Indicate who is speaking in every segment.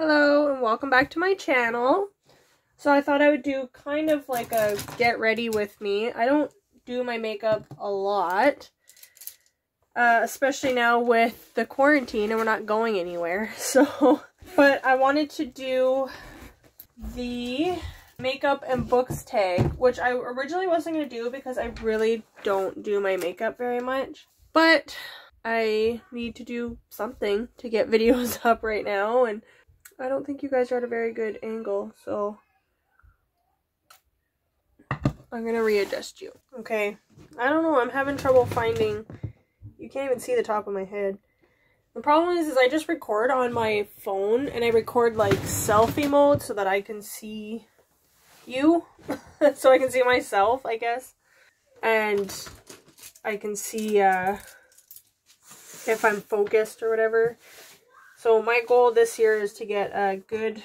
Speaker 1: Hello and welcome back to my channel. So I thought I would do kind of like a get ready with me. I don't do my makeup a lot. Uh, especially now with the quarantine and we're not going anywhere. So, but I wanted to do the makeup and books tag, which I originally wasn't going to do because I really don't do my makeup very much. But I need to do something to get videos up right now and I don't think you guys are at a very good angle, so I'm gonna readjust you. Okay. I don't know, I'm having trouble finding you can't even see the top of my head. The problem is, is I just record on my phone and I record like selfie mode so that I can see you. so I can see myself, I guess. And I can see uh, if I'm focused or whatever. So my goal this year is to get a good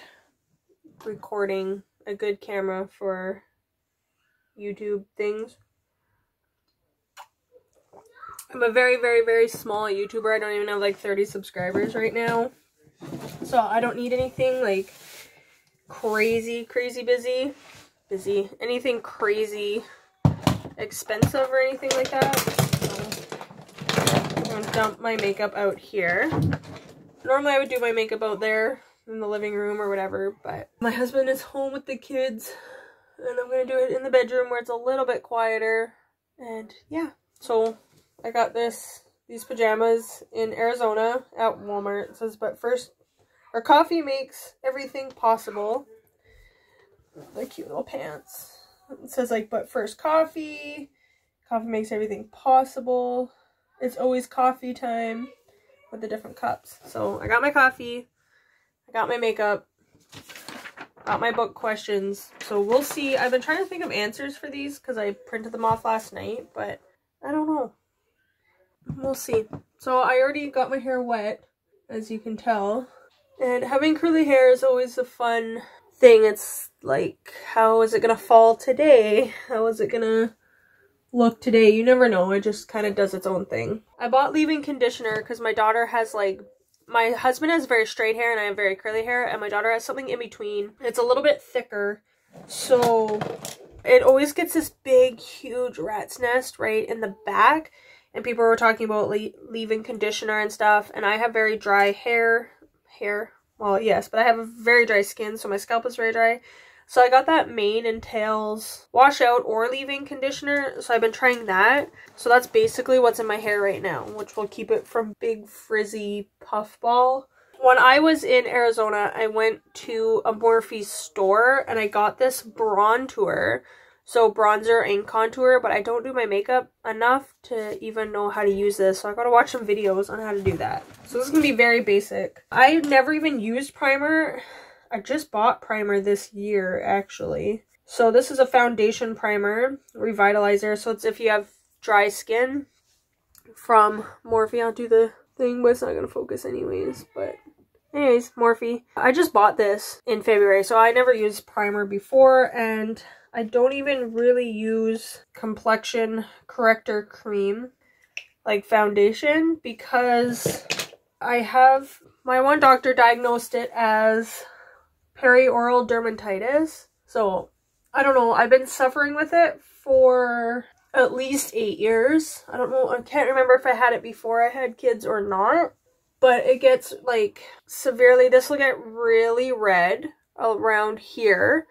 Speaker 1: recording, a good camera for YouTube things. I'm a very, very, very small YouTuber. I don't even have like 30 subscribers right now. So I don't need anything like crazy, crazy busy. Busy. Anything crazy expensive or anything like that. So I'm going to dump my makeup out here normally I would do my makeup out there in the living room or whatever, but my husband is home with the kids and I'm going to do it in the bedroom where it's a little bit quieter. And yeah, so I got this, these pajamas in Arizona at Walmart. It says, but first, our coffee makes everything possible. The cute little pants. It says like, but first coffee. Coffee makes everything possible. It's always coffee time with the different cups. So I got my coffee, I got my makeup, got my book questions. So we'll see. I've been trying to think of answers for these because I printed them off last night, but I don't know. We'll see. So I already got my hair wet, as you can tell. And having curly hair is always a fun thing. It's like, how is it going to fall today? How is it going to look today. You never know. It just kind of does its own thing. I bought leave-in conditioner because my daughter has like my husband has very straight hair and I have very curly hair and my daughter has something in between. It's a little bit thicker. So it always gets this big, huge rat's nest right in the back. And people were talking about le leave-in conditioner and stuff. And I have very dry hair. Hair. Well, yes, but I have a very dry skin. So my scalp is very dry. So I got that Mane and Tails wash out or leave-in conditioner. So I've been trying that. So that's basically what's in my hair right now, which will keep it from big frizzy puffball. When I was in Arizona, I went to a Morphe store and I got this Bronzer. So bronzer and contour, but I don't do my makeup enough to even know how to use this. So I gotta watch some videos on how to do that. So this is gonna be very basic. I never even used primer I just bought primer this year, actually. So this is a foundation primer, revitalizer. So it's if you have dry skin from Morphe. I'll do the thing, but it's not going to focus anyways. But anyways, Morphe. I just bought this in February, so I never used primer before. And I don't even really use complexion corrector cream, like foundation, because I have... My one doctor diagnosed it as perioral dermatitis. So, I don't know. I've been suffering with it for at least eight years. I don't know. I can't remember if I had it before I had kids or not. But it gets, like, severely... This will get really red around here.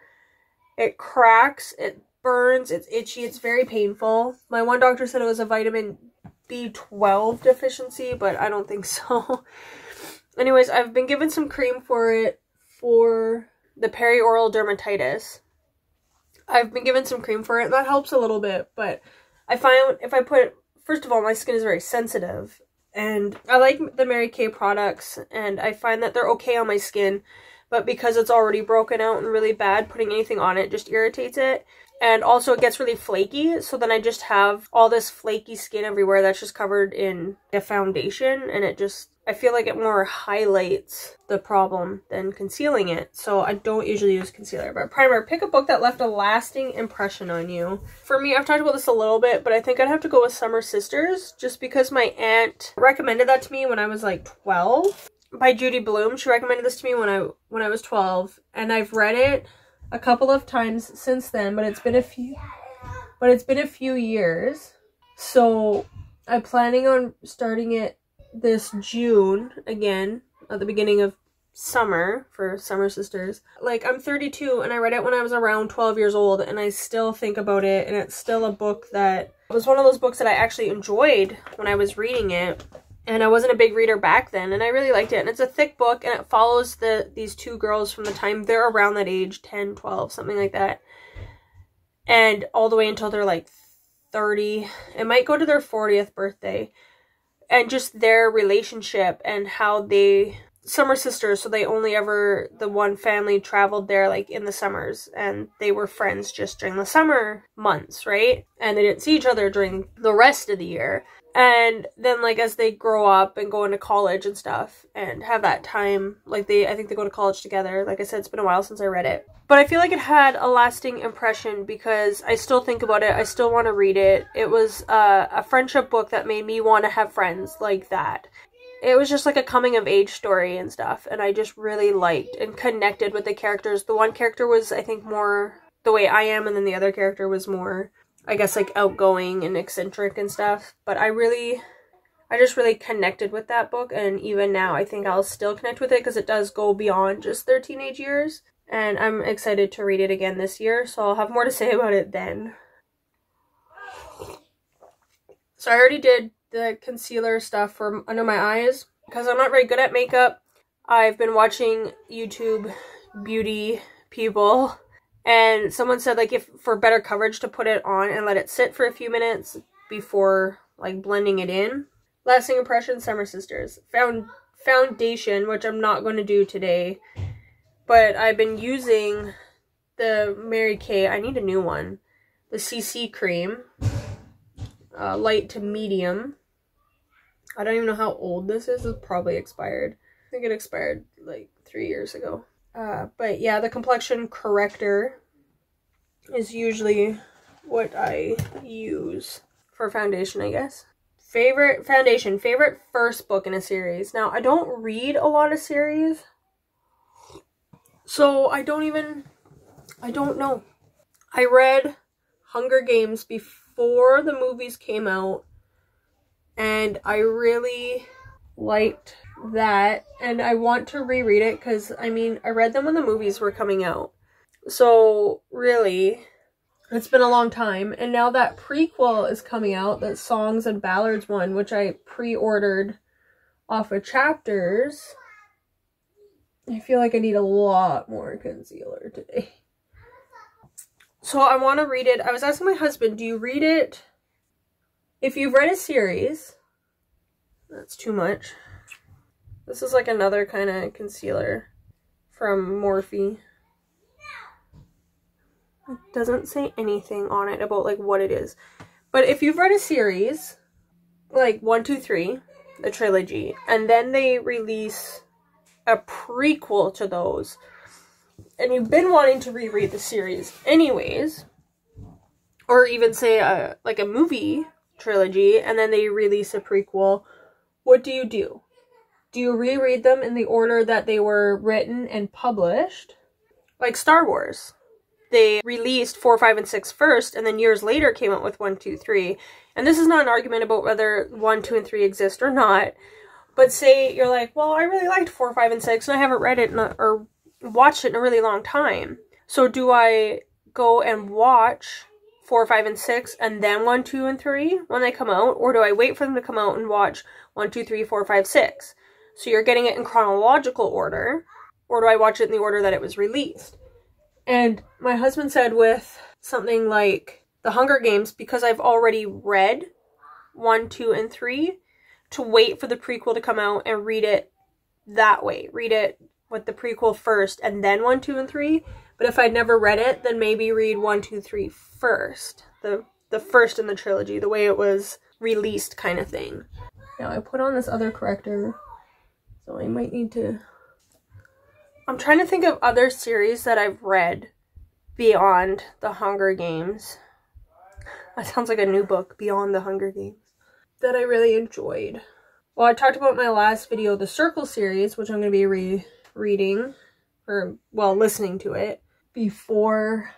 Speaker 1: It cracks. It burns. It's itchy. It's very painful. My one doctor said it was a vitamin B12 deficiency, but I don't think so. Anyways, I've been given some cream for it for the perioral dermatitis. I've been given some cream for it, and that helps a little bit, but I find if I put, first of all, my skin is very sensitive, and I like the Mary Kay products, and I find that they're okay on my skin, but because it's already broken out and really bad, putting anything on it just irritates it. And also it gets really flaky, so then I just have all this flaky skin everywhere that's just covered in a foundation, and it just I feel like it more highlights the problem than concealing it. So I don't usually use concealer. But primer, pick a book that left a lasting impression on you. For me, I've talked about this a little bit, but I think I'd have to go with Summer Sisters just because my aunt recommended that to me when I was like 12. by Judy Blume. She recommended this to me when I when I was 12 and I've read it a couple of times since then, but it's been a few but it's been a few years. So I'm planning on starting it this June again at the beginning of summer for Summer Sisters. Like I'm 32 and I read it when I was around 12 years old and I still think about it and it's still a book that was one of those books that I actually enjoyed when I was reading it. And I wasn't a big reader back then and I really liked it. And it's a thick book and it follows the these two girls from the time they're around that age, 10, 12, something like that. And all the way until they're like 30. It might go to their 40th birthday. And just their relationship and how they summer sisters so they only ever the one family traveled there like in the summers and they were friends just during the summer months right and they didn't see each other during the rest of the year and then like as they grow up and go into college and stuff and have that time like they i think they go to college together. Like i said it's been a while since i read it. But i feel like it had a lasting impression because i still think about it. I still want to read it. It was uh, a friendship book that made me want to have friends like that. It was just like a coming of age story and stuff and i just really liked and connected with the characters. The one character was i think more the way i am and then the other character was more i guess like outgoing and eccentric and stuff but i really i just really connected with that book and even now i think i'll still connect with it because it does go beyond just their teenage years and i'm excited to read it again this year so i'll have more to say about it then so i already did the concealer stuff for under my eyes because I'm not very good at makeup. I've been watching YouTube beauty people and someone said like if for better coverage to put it on and let it sit for a few minutes before like blending it in. Lasting impression Summer Sisters. Found foundation, which I'm not going to do today. But I've been using the Mary Kay. I need a new one. The CC cream. Uh, light to medium. I don't even know how old this is. It's probably expired. I think it expired like three years ago. Uh, but yeah, the complexion corrector is usually what I use for foundation, I guess. Favorite foundation, favorite first book in a series. Now, I don't read a lot of series. So I don't even, I don't know. I read Hunger Games before the movies came out and I really liked that and I want to reread it because I mean I read them when the movies were coming out. So really it's been a long time and now that prequel is coming out that songs and ballads one which I pre-ordered off of chapters I feel like I need a lot more concealer today. So I want to read it. I was asking my husband do you read it? If you've read a series, that's too much. This is like another kind of concealer from Morphe. It doesn't say anything on it about like what it is. But if you've read a series, like 1, 2, 3, the trilogy, and then they release a prequel to those, and you've been wanting to reread the series anyways, or even say a, like a movie trilogy and then they release a prequel, what do you do? Do you reread them in the order that they were written and published? Like Star Wars. They released 4, 5, and 6 first, and then years later came out with 1, 2, 3. And this is not an argument about whether 1, 2, and 3 exist or not. But say you're like, well, I really liked 4, 5, and 6, and I haven't read it a, or watched it in a really long time. So do I go and watch four, five, and six, and then one, two, and three when they come out? Or do I wait for them to come out and watch one, two, three, four, five, six? So you're getting it in chronological order, or do I watch it in the order that it was released? And my husband said with something like The Hunger Games, because I've already read one, two, and three, to wait for the prequel to come out and read it that way. Read it with the prequel first and then one, two, and three. But if I'd never read it, then maybe read one, two, three first. The the first in the trilogy, the way it was released kind of thing. Now I put on this other corrector, so I might need to... I'm trying to think of other series that I've read beyond The Hunger Games. That sounds like a new book, Beyond the Hunger Games, that I really enjoyed. Well, I talked about my last video, the Circle series, which I'm going to be re-reading, or, well, listening to it, before,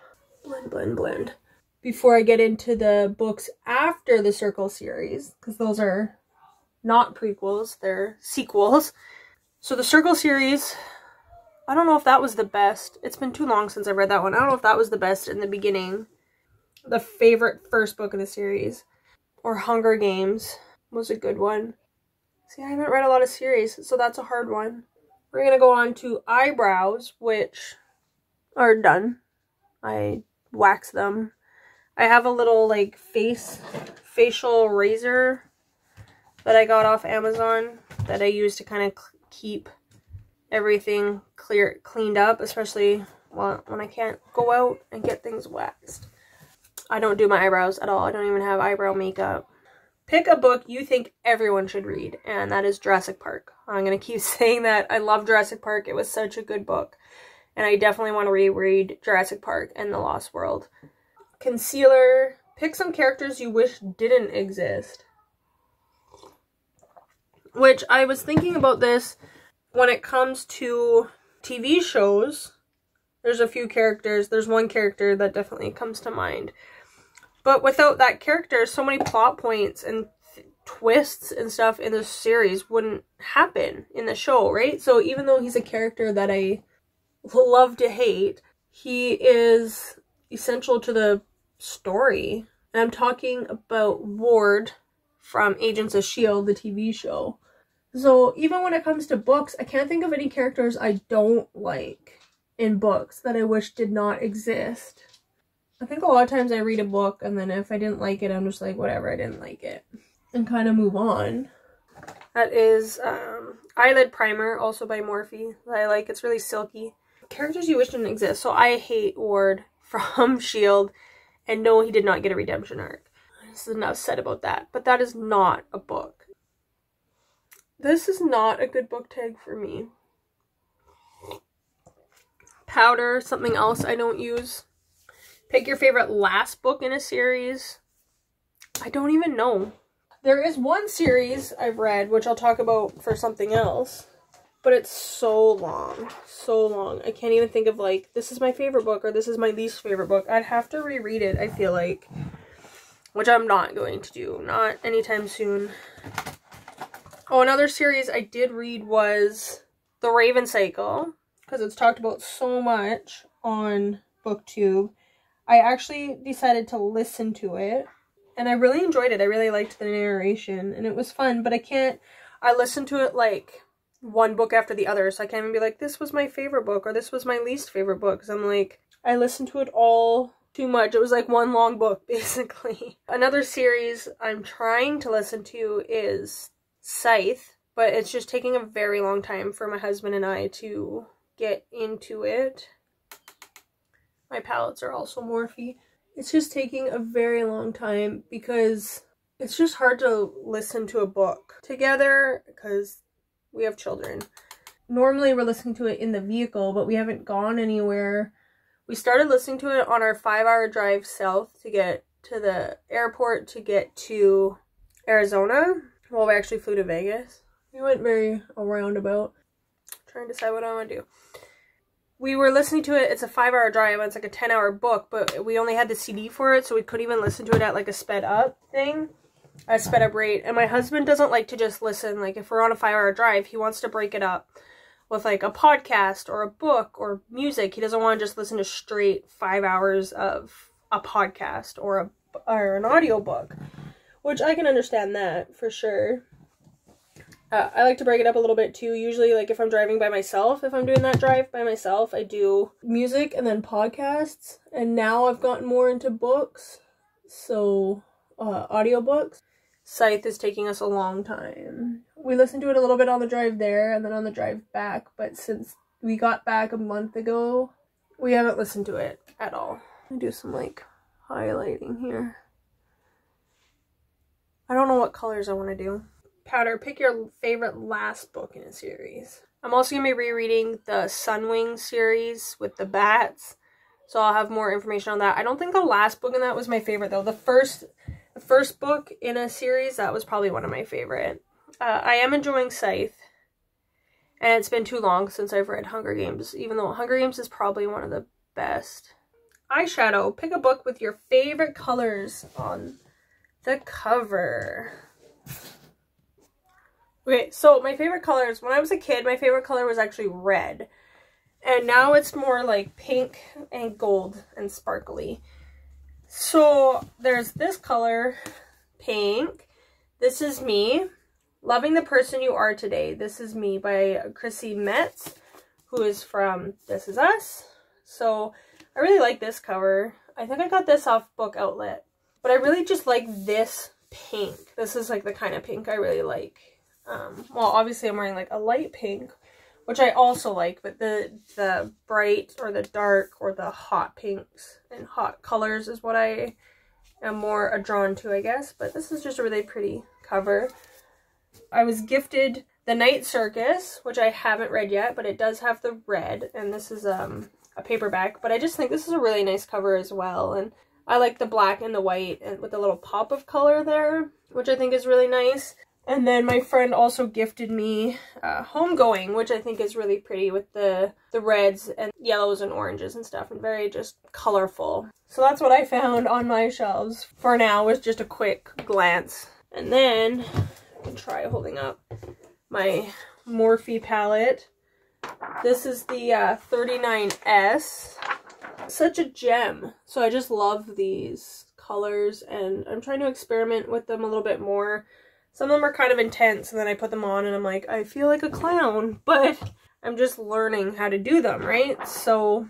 Speaker 1: blend, blend, blend, before I get into the books after the Circle series, because those are not prequels, they're sequels. So the Circle series, I don't know if that was the best. It's been too long since I read that one. I don't know if that was the best in the beginning. The favorite first book in the series. Or Hunger Games was a good one. See, I haven't read a lot of series, so that's a hard one. We're going to go on to eyebrows, which are done. I wax them. I have a little, like, face, facial razor that I got off Amazon that I use to kind of keep everything clear cleaned up, especially when I can't go out and get things waxed. I don't do my eyebrows at all. I don't even have eyebrow makeup. Pick a book you think everyone should read, and that is Jurassic Park. I'm going to keep saying that. I love Jurassic Park. It was such a good book. And I definitely want to reread Jurassic Park and The Lost World. Concealer. Pick some characters you wish didn't exist. Which I was thinking about this when it comes to TV shows. There's a few characters. There's one character that definitely comes to mind. But without that character, so many plot points and twists and stuff in the series wouldn't happen in the show, right? So even though he's a character that I love to hate, he is essential to the story. And I'm talking about Ward from Agents of S.H.I.E.L.D., the TV show. So even when it comes to books, I can't think of any characters I don't like in books that I wish did not exist. I think a lot of times I read a book and then if I didn't like it, I'm just like, whatever, I didn't like it. And kind of move on. That is um, Eyelid Primer, also by Morphe, that I like. It's really silky. Characters you wish didn't exist. So I hate Ward from S.H.I.E.L.D. And no, he did not get a redemption arc. This is enough said about that. But that is not a book. This is not a good book tag for me. Powder, something else I don't use. Pick your favorite last book in a series. I don't even know. There is one series I've read, which I'll talk about for something else. But it's so long. So long. I can't even think of like, this is my favorite book or this is my least favorite book. I'd have to reread it, I feel like. Which I'm not going to do. Not anytime soon. Oh, another series I did read was The Raven Cycle. Because it's talked about so much on BookTube. I actually decided to listen to it and I really enjoyed it. I really liked the narration and it was fun, but I can't, I listened to it like one book after the other, so I can't even be like, this was my favorite book or this was my least favorite book, because I'm like, I listened to it all too much. It was like one long book, basically. Another series I'm trying to listen to is Scythe, but it's just taking a very long time for my husband and I to get into it. My palettes are also Morphe. It's just taking a very long time because it's just hard to listen to a book together because we have children. Normally we're listening to it in the vehicle, but we haven't gone anywhere. We started listening to it on our five hour drive south to get to the airport to get to Arizona. Well, we actually flew to Vegas. We went very around about trying to decide what I want to do we were listening to it. It's a five hour drive. It's like a 10 hour book, but we only had the CD for it, so we couldn't even listen to it at like a sped up thing, a sped up rate. And my husband doesn't like to just listen. Like if we're on a five hour drive, he wants to break it up with like a podcast or a book or music. He doesn't want to just listen to straight five hours of a podcast or a or an audiobook, which I can understand that for sure. Uh, I like to break it up a little bit too. Usually, like if I'm driving by myself, if I'm doing that drive by myself, I do music and then podcasts. And now I've gotten more into books, so uh, audiobooks. Scythe is taking us a long time. We listened to it a little bit on the drive there and then on the drive back, but since we got back a month ago, we haven't listened to it at all. I do some like highlighting here. I don't know what colors I want to do. Powder, pick your favorite last book in a series. I'm also going to be rereading the Sunwing series with the bats. So I'll have more information on that. I don't think the last book in that was my favorite though. The first the first book in a series, that was probably one of my favorite. Uh, I am enjoying Scythe. And it's been too long since I've read Hunger Games, even though Hunger Games is probably one of the best. Eyeshadow. Pick a book with your favorite colors on the cover. Okay, so my favorite colors, when I was a kid, my favorite color was actually red. And now it's more like pink and gold and sparkly. So there's this color, pink. This is me. Loving the Person You Are Today. This is me by Chrissy Metz, who is from This Is Us. So I really like this cover. I think I got this off Book Outlet. But I really just like this pink. This is like the kind of pink I really like. Um, well, obviously I'm wearing like a light pink, which I also like, but the, the bright or the dark or the hot pinks and hot colors is what I am more drawn to, I guess. But this is just a really pretty cover. I was gifted The Night Circus, which I haven't read yet, but it does have the red, and this is um, a paperback. But I just think this is a really nice cover as well, and I like the black and the white and with a little pop of color there, which I think is really nice. And then my friend also gifted me uh, Homegoing, which I think is really pretty with the, the reds and yellows and oranges and stuff and very just colorful. So that's what I found on my shelves for now was just a quick glance. And then, I can try holding up my Morphe palette. This is the uh, 39S. Such a gem. So I just love these colors and I'm trying to experiment with them a little bit more some of them are kind of intense and then I put them on and I'm like, I feel like a clown, but I'm just learning how to do them, right? So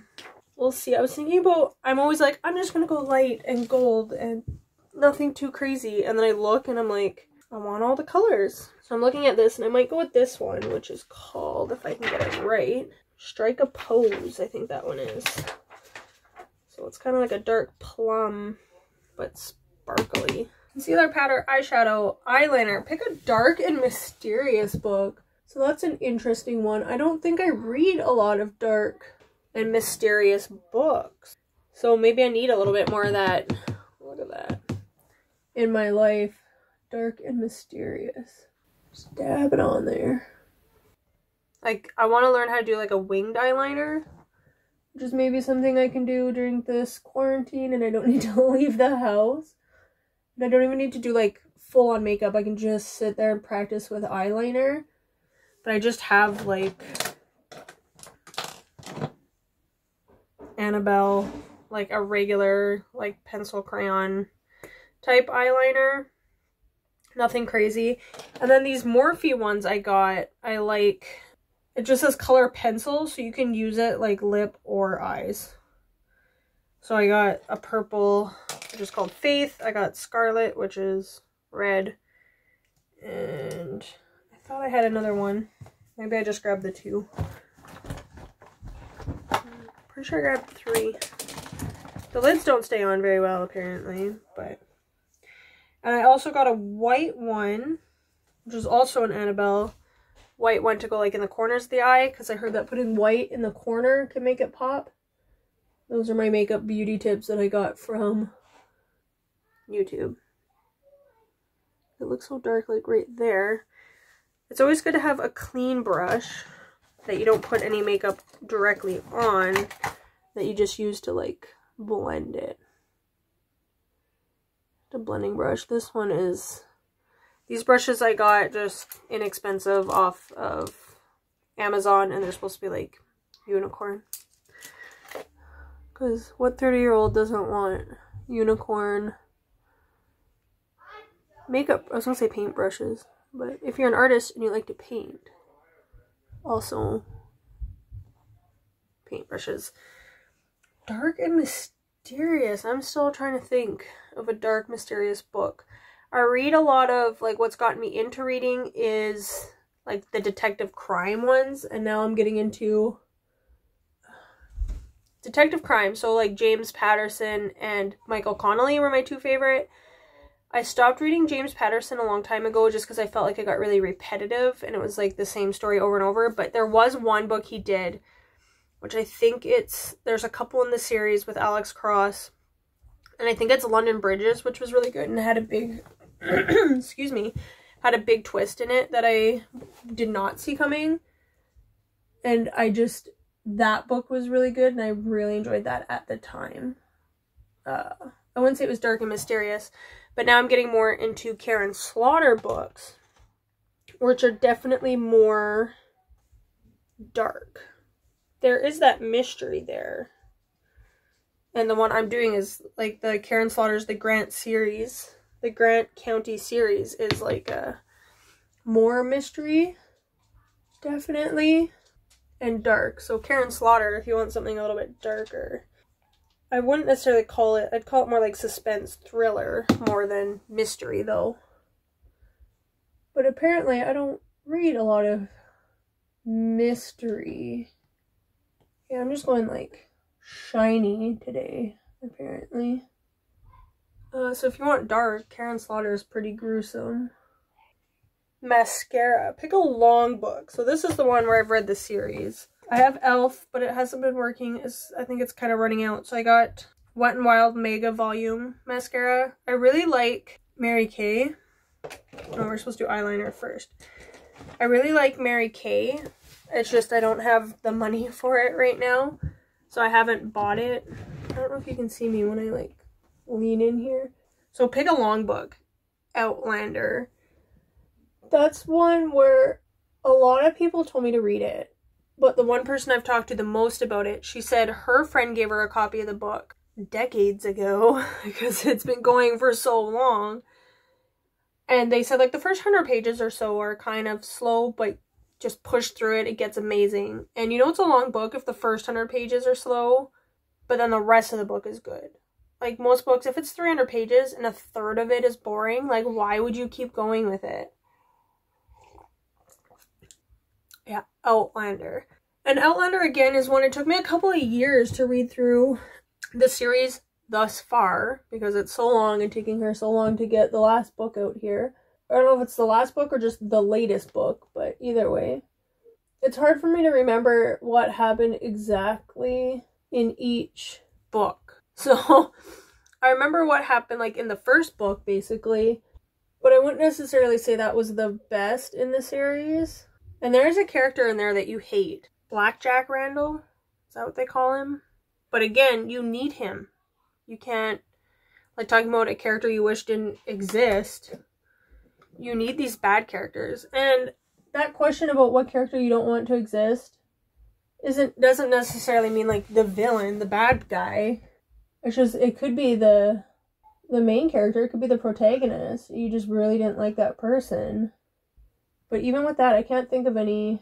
Speaker 1: we'll see. I was thinking about, I'm always like, I'm just going to go light and gold and nothing too crazy. And then I look and I'm like, I want all the colors. So I'm looking at this and I might go with this one, which is called, if I can get it right, Strike a Pose, I think that one is. It's kind of like a dark plum, but sparkly. Concealer, powder, eyeshadow, eyeliner. Pick a dark and mysterious book. So that's an interesting one. I don't think I read a lot of dark and mysterious books. So maybe I need a little bit more of that. Look at that. In my life. Dark and mysterious. Just dab it on there. Like, I want to learn how to do like a winged eyeliner. Is maybe something I can do during this quarantine and I don't need to leave the house. And I don't even need to do like full on makeup. I can just sit there and practice with eyeliner. But I just have like Annabelle, like a regular like pencil crayon type eyeliner. Nothing crazy. And then these Morphe ones I got, I like, it just says color pencil, so you can use it like lip or eyes. So I got a purple which is called Faith. I got Scarlet, which is red. And I thought I had another one. Maybe I just grabbed the two. Pretty sure I grabbed three. The lids don't stay on very well, apparently, but... And I also got a white one, which is also an Annabelle white one to go like in the corners of the eye, because I heard that putting white in the corner can make it pop. Those are my makeup beauty tips that I got from YouTube. It looks so dark like right there. It's always good to have a clean brush that you don't put any makeup directly on that you just use to like blend it. The blending brush. This one is, these brushes I got just inexpensive off of Amazon and they're supposed to be like unicorn. Because what 30 year old doesn't want unicorn makeup, I was gonna say paint brushes, but if you're an artist and you like to paint, also paint brushes. Dark and mysterious. I'm still trying to think of a dark, mysterious book. I read a lot of, like, what's gotten me into reading is, like, the detective crime ones, and now I'm getting into detective crime. So, like, James Patterson and Michael Connelly were my two favorite. I stopped reading James Patterson a long time ago just because I felt like it got really repetitive and it was like the same story over and over. But there was one book he did, which I think it's, there's a couple in the series with Alex Cross. And I think it's London Bridges, which was really good and had a big, excuse me, had a big twist in it that I did not see coming. And I just, that book was really good and I really enjoyed that at the time. Uh, I wouldn't say it was dark and mysterious, but now I'm getting more into Karin Slaughter books, which are definitely more dark. There is that mystery there. And the one I'm doing is like the Karin Slaughter's The Grant series. The Grant County series is like a more mystery, definitely, and dark. So Karin Slaughter, if you want something a little bit darker. I wouldn't necessarily call it, I'd call it more like suspense thriller more than mystery though. But apparently I don't read a lot of mystery. Yeah, I'm just going like shiny today, apparently. Uh, so if you want dark, Karin Slaughter is pretty gruesome. Mascara. Pick a long book. So this is the one where I've read the series. I have e.l.f., but it hasn't been working. It's, I think it's kind of running out. So I got Wet n Wild Mega Volume Mascara. I really like Mary Kay. No, we're supposed to do eyeliner first. I really like Mary Kay. It's just I don't have the money for it right now. So I haven't bought it. I don't know if you can see me when I like lean in here. So pick a long book. Outlander. That's one where a lot of people told me to read it. But the one person I've talked to the most about it, she said her friend gave her a copy of the book decades ago because it's been going for so long. And they said like the first 100 pages or so are kind of slow, but just push through it. It gets amazing. And you know it's a long book if the first 100 pages are slow, but then the rest of the book is good. Like most books, if it's 300 pages and a third of it is boring, like why would you keep going with it? Yeah, Outlander. And Outlander again is one it took me a couple of years to read through the series thus far because it's so long and taking her so long to get the last book out here. I don't know if it's the last book or just the latest book, but either way. It's hard for me to remember what happened exactly in each book. So I remember what happened like in the first book basically, but I wouldn't necessarily say that was the best in the series. And there's a character in there that you hate. Blackjack Randall? Is that what they call him? But again, you need him. You can't like talking about a character you wish didn't exist you need these bad characters. And that question about what character you don't want to exist isn't doesn't necessarily mean like the villain, the bad guy. It's just it could be the the main character, it could be the protagonist. You just really didn't like that person. But even with that, I can't think of any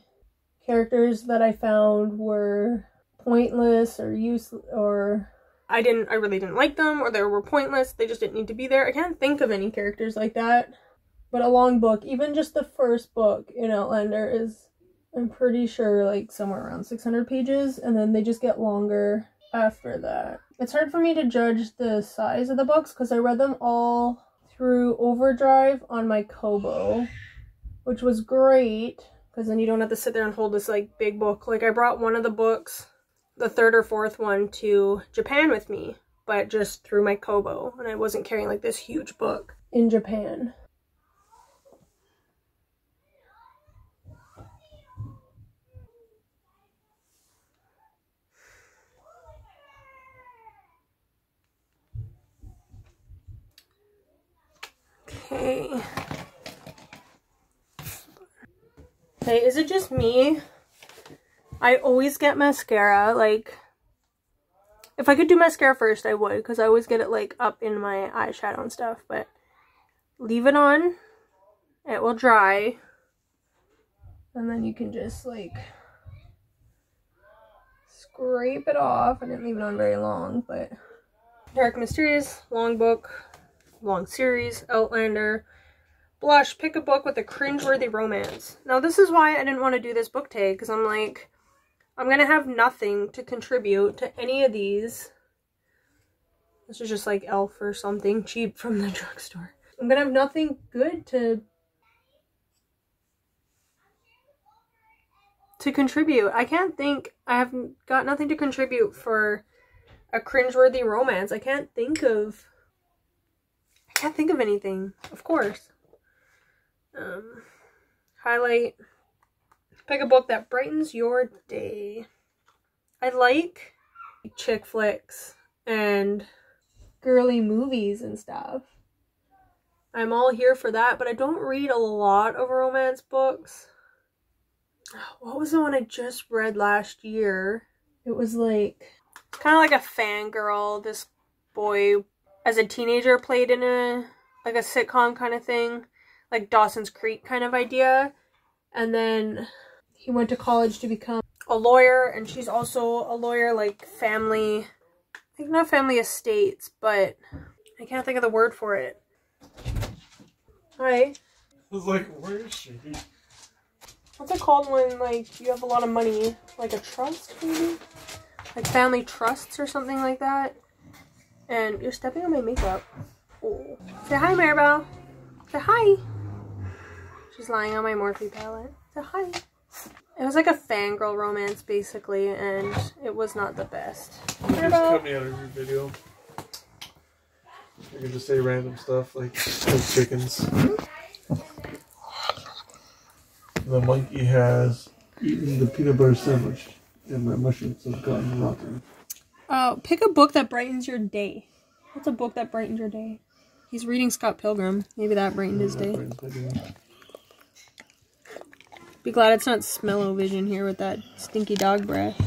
Speaker 1: characters that I found were pointless or useless or I didn't I really didn't like them or they were pointless. They just didn't need to be there. I can't think of any characters like that. But a long book, even just the first book in Outlander is, I'm pretty sure, like somewhere around 600 pages, and then they just get longer after that. It's hard for me to judge the size of the books because I read them all through Overdrive on my Kobo, which was great because then you don't have to sit there and hold this like big book. Like I brought one of the books, the third or fourth one, to Japan with me, but just through my Kobo, and I wasn't carrying like this huge book in Japan. Okay. Okay, is it just me? I always get mascara, like, if I could do mascara first, I would, because I always get it, like, up in my eyeshadow and stuff, but leave it on, it will dry, and then you can just, like, scrape it off. I didn't leave it on very long, but Dark Mysteries, long book, long series, Outlander, Blush, pick a book with a cringeworthy romance. Now this is why I didn't want to do this book tag, because I'm like, I'm going to have nothing to contribute to any of these. This is just like e.l.f. or something cheap from the drugstore. I'm going to have nothing good to to contribute. I can't think, I have got nothing to contribute for a cringeworthy romance. I can't think of can't think of anything. Of course. Um, highlight. Pick a book that brightens your day. I like chick flicks and girly movies and stuff. I'm all here for that, but I don't read a lot of romance books. What was the one I just read last year? It was like kind of like a fangirl. This boy, as a teenager, played in a like a sitcom kind of thing, like Dawson's Creek kind of idea. And then he went to college to become a lawyer, and she's also a lawyer, like family, like not family estates, but I can't think of the word for it. Hi.
Speaker 2: I was like, where is she?
Speaker 1: What's it called when like you have a lot of money? Like a trust maybe? Like family trusts or something like that. And you're stepping on my makeup. Oh. Say hi, Maribel. Say hi. She's lying on my Morphe palette. Say hi. It was like a fangirl romance basically, and it was not the best.
Speaker 2: You just cut me out of your video. You can just say random stuff like, like chickens. The monkey has eaten the peanut butter sandwich and my mushrooms have gotten rotten.
Speaker 1: Uh, pick a book that brightens your day. What's a book that brightens your day? He's reading Scott Pilgrim. Maybe that brightened his day. Be glad it's not smell-o-vision here with that stinky dog breath.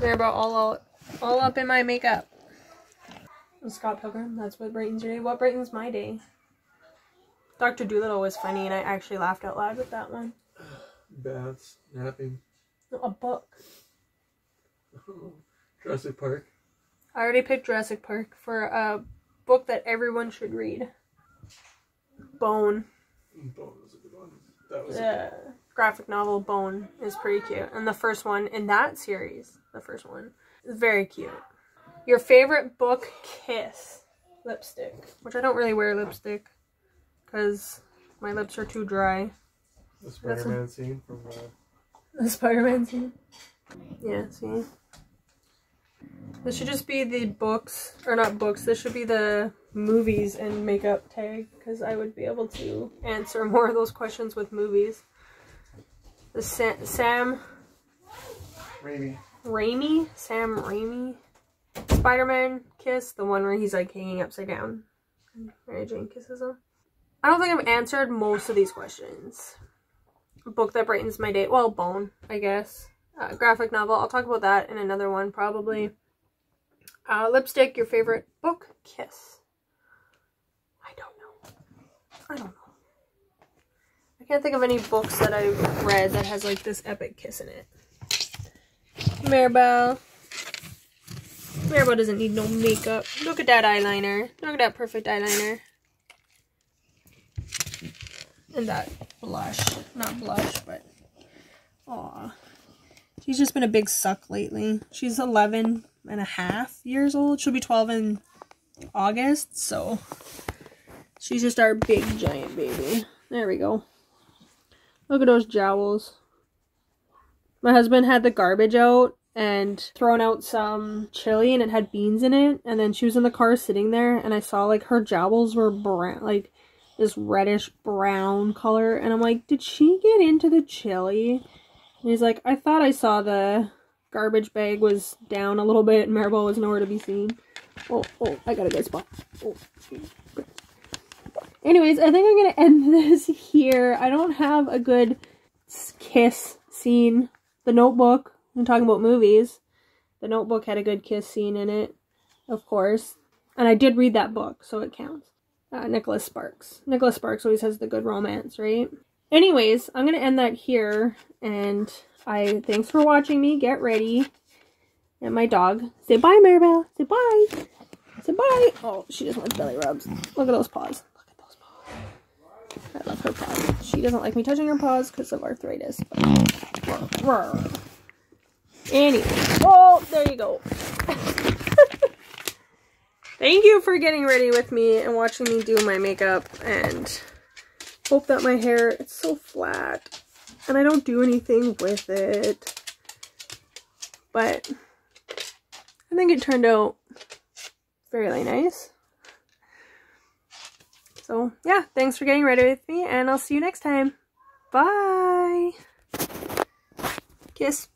Speaker 1: They're about all out, all up in my makeup. Scott Pilgrim, that's what brightens your day. What brightens my day? Dr. Dolittle was funny and I actually laughed out loud with that one.
Speaker 2: Baths, napping.
Speaker 1: No, a book.
Speaker 2: Jurassic Park.
Speaker 1: I already picked Jurassic Park for a book that everyone should read. Bone.
Speaker 2: Bone was a good one. That was
Speaker 1: The graphic novel Bone is pretty cute. And the first one in that series, the first one, is very cute. Your favorite book, Kiss. Lipstick. Which I don't really wear lipstick. Because my lips are too dry.
Speaker 2: the Spider-Man scene from uh,
Speaker 1: The Spider-Man scene. Yeah, see? This should just be the books, or not books, this should be the movies and makeup tag, because I would be able to answer more of those questions with movies. The Sa Sam
Speaker 2: Raimi.
Speaker 1: Raimi? Sam Raimi? Spider-Man kiss, the one where he's like hanging upside down. Mary Jane kisses him. I don't think I've answered most of these questions. A book that brightens my day. Well, Bone, I guess. Uh, graphic novel. I'll talk about that in another one, probably. Uh, lipstick, your favorite book? Kiss. I don't know. I don't know. I can't think of any books that I've read that has like this epic kiss in it. Maribel. Maribel doesn't need no makeup. Look at that eyeliner. Look at that perfect eyeliner. And that blush. Not blush, but... Aw. She's just been a big suck lately. She's 11 and a half years old. She'll be 12 in August, so... She's just our big giant baby. There we go. Look at those jowls. My husband had the garbage out and thrown out some chili and it had beans in it. And then she was in the car sitting there and I saw like her jowls were brown, like this reddish brown color. And I'm like, did she get into the chili? And he's like, I thought I saw the garbage bag was down a little bit and Maribel was nowhere to be seen. Oh, oh, I got a good spot. Oh. Anyways, I think I'm going to end this here. I don't have a good kiss scene. The Notebook, I'm talking about movies. The Notebook had a good kiss scene in it, of course. And I did read that book, so it counts. Uh, Nicholas Sparks. Nicholas Sparks always has the good romance, right? Anyways, I'm going to end that here. And I thanks for watching me. Get ready. And my dog. Say bye, Maribel. Say bye. Say bye. Oh, she just wants belly rubs. Look at those paws. Look at those paws. I love her paws. She doesn't like me touching her paws because of arthritis. Anyway. Oh, there you go. Thank you for getting ready with me and watching me do my makeup and hope that my hair, it's so flat and I don't do anything with it. But I think it turned out fairly nice. So, yeah, thanks for getting ready with me, and I'll see you next time. Bye! Kiss.